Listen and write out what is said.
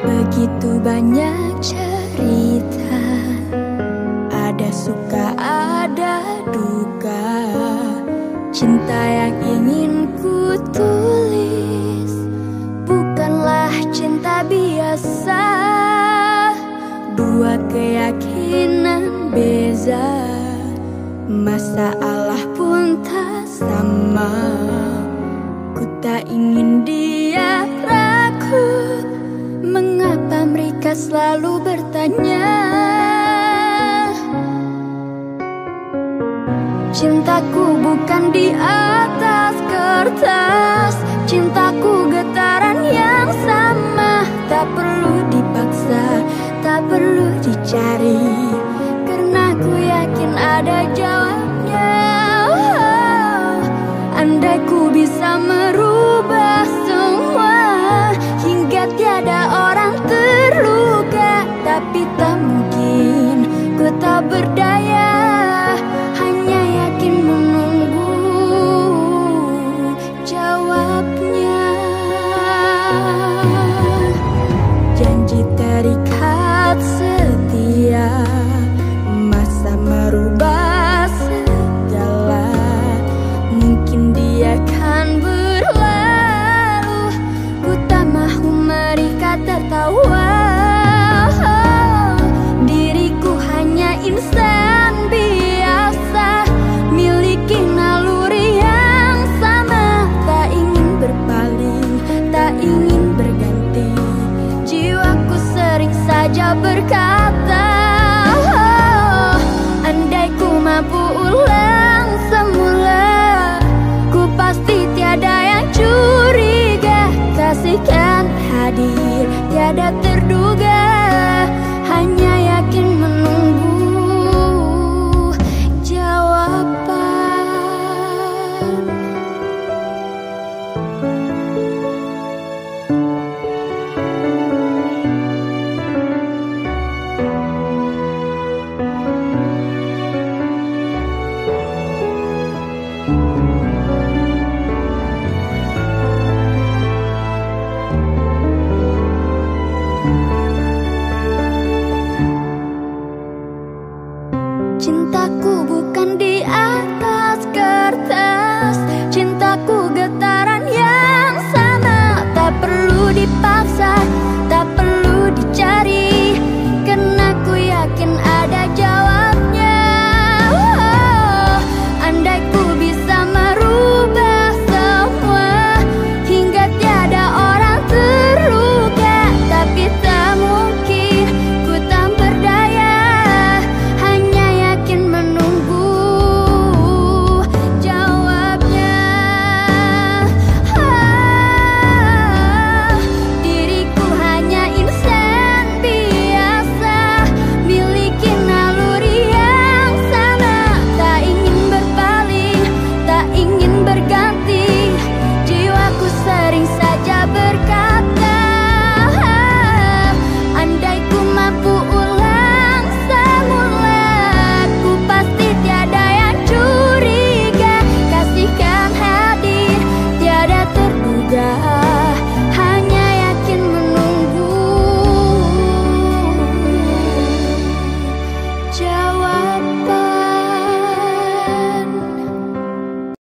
Begitu banyak cerita Ada suka, ada duka. Cinta yang ingin ku tulis Bukanlah cinta biasa. Dua keyakinan beza Masalah pun tak sama tak ingin dia ragu Mengapa mereka selalu bertanya? Cintaku bukan di atas kertas. Cintaku getaran yang sama. Tak perlu dipaksa, tak perlu bisa merubah semua. Hingga tiada orang terluka. Tapi tak mungkin ku tak berdaya saja berkata